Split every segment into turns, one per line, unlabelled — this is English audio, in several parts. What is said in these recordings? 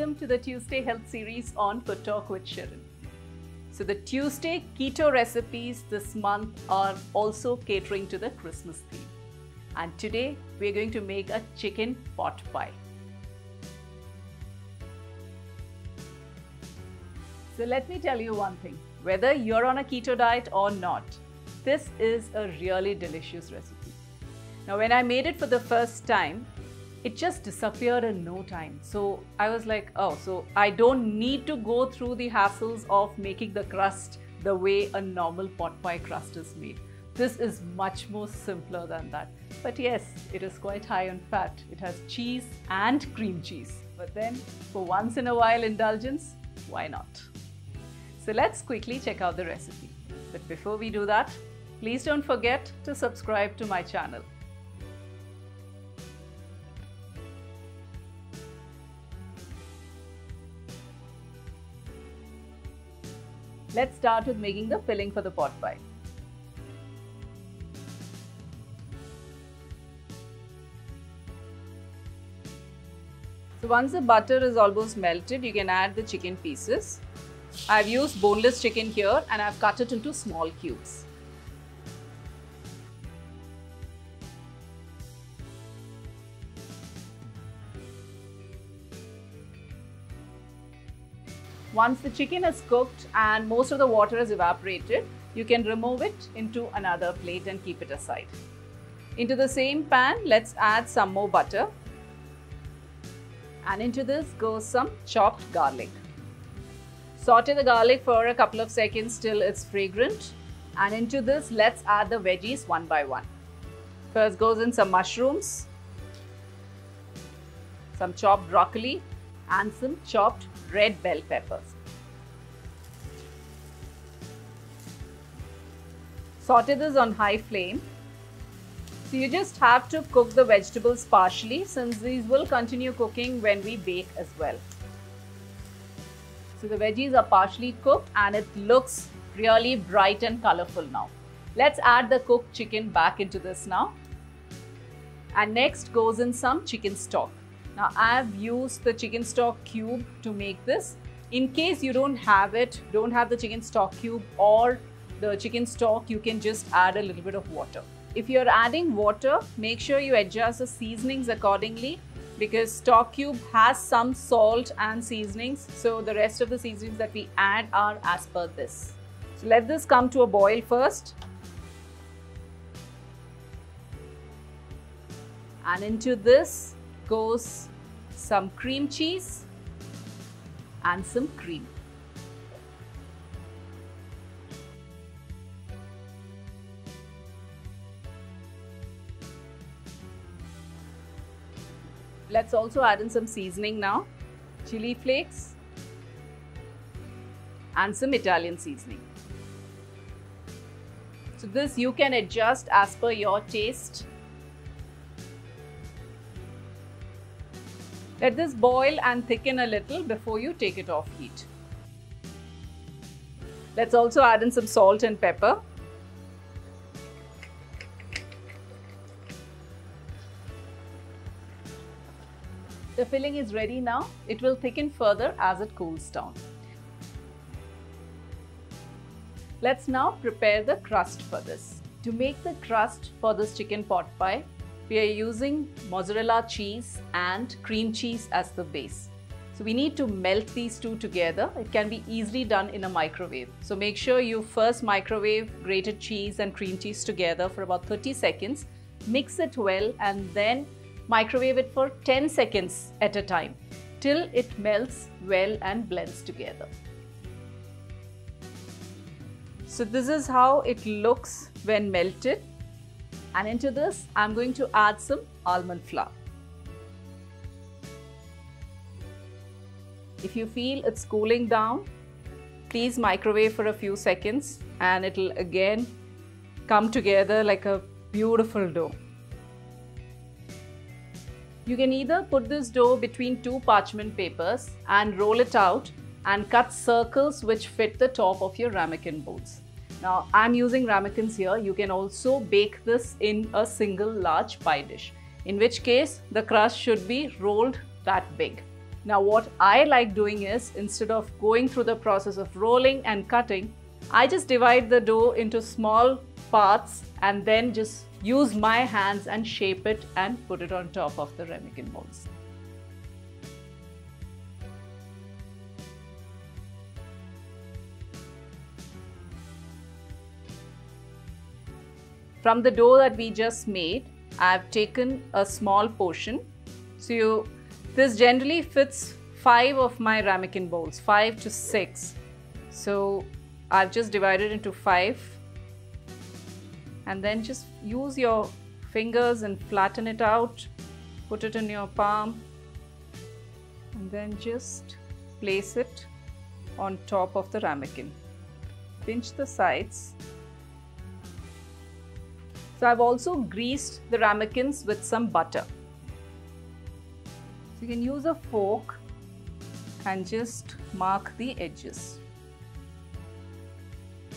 welcome to the Tuesday Health Series on FoodTok with Sherin. So, the Tuesday keto recipes this month are also catering to the Christmas theme. And today we're going to make a chicken pot pie. So, let me tell you one thing whether you're on a keto diet or not, this is a really delicious recipe. Now, when I made it for the first time, it just disappeared in no time. So I was like, oh, so I don't need to go through the hassles of making the crust the way a normal pot pie crust is made. This is much more simpler than that. But yes, it is quite high on fat. It has cheese and cream cheese. But then, for once in a while indulgence, why not? So let's quickly check out the recipe. But before we do that, please don't forget to subscribe to my channel. Let's start with making the filling for the pot pie. So once the butter is almost melted, you can add the chicken pieces. I've used boneless chicken here and I've cut it into small cubes. Once the chicken is cooked and most of the water is evaporated, you can remove it into another plate and keep it aside. Into the same pan, let's add some more butter. And into this goes some chopped garlic. Saute the garlic for a couple of seconds till it's fragrant. And into this, let's add the veggies one by one. First goes in some mushrooms, some chopped broccoli, and some chopped red bell peppers. Saute this on high flame. So you just have to cook the vegetables partially since these will continue cooking when we bake as well. So the veggies are partially cooked and it looks really bright and colorful now. Let's add the cooked chicken back into this now. And next goes in some chicken stock. Now I have used the chicken stock cube to make this. In case you don't have it, don't have the chicken stock cube or the chicken stock, you can just add a little bit of water. If you're adding water, make sure you adjust the seasonings accordingly because stock cube has some salt and seasonings. So the rest of the seasonings that we add are as per this. So let this come to a boil first. And into this goes some cream cheese and some cream. Let's also add in some seasoning now. Chili flakes and some Italian seasoning. So this you can adjust as per your taste. Let this boil and thicken a little before you take it off heat. Let's also add in some salt and pepper. The filling is ready now. It will thicken further as it cools down. Let's now prepare the crust for this. To make the crust for this chicken pot pie, we are using mozzarella cheese and cream cheese as the base. So we need to melt these two together. It can be easily done in a microwave. So make sure you first microwave grated cheese and cream cheese together for about 30 seconds. Mix it well and then microwave it for 10 seconds at a time till it melts well and blends together. So this is how it looks when melted and into this I'm going to add some almond flour. If you feel it's cooling down, please microwave for a few seconds and it'll again come together like a beautiful dough. You can either put this dough between two parchment papers and roll it out and cut circles which fit the top of your ramekin bowls. Now I'm using ramekins here. You can also bake this in a single large pie dish, in which case the crust should be rolled that big. Now what I like doing is instead of going through the process of rolling and cutting, I just divide the dough into small parts and then just use my hands and shape it and put it on top of the ramekin molds. From the dough that we just made, I've taken a small portion. So you, this generally fits five of my ramekin bowls, five to six. So I've just divided into five and then just use your fingers and flatten it out. Put it in your palm and then just place it on top of the ramekin. Pinch the sides so I've also greased the ramekins with some butter. So you can use a fork and just mark the edges.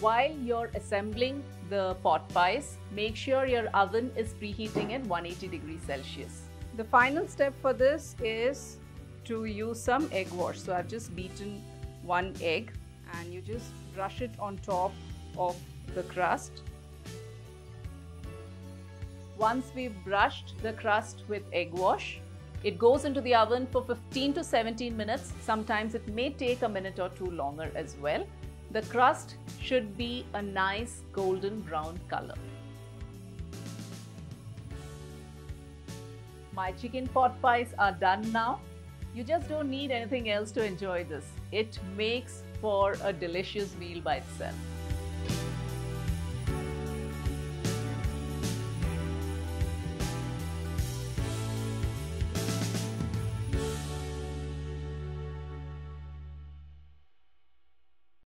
While you're assembling the pot pies, make sure your oven is preheating at 180 degrees Celsius. The final step for this is to use some egg wash. So I've just beaten one egg and you just brush it on top of the crust once we've brushed the crust with egg wash, it goes into the oven for 15 to 17 minutes. Sometimes it may take a minute or two longer as well. The crust should be a nice golden brown color. My chicken pot pies are done now. You just don't need anything else to enjoy this. It makes for a delicious meal by itself.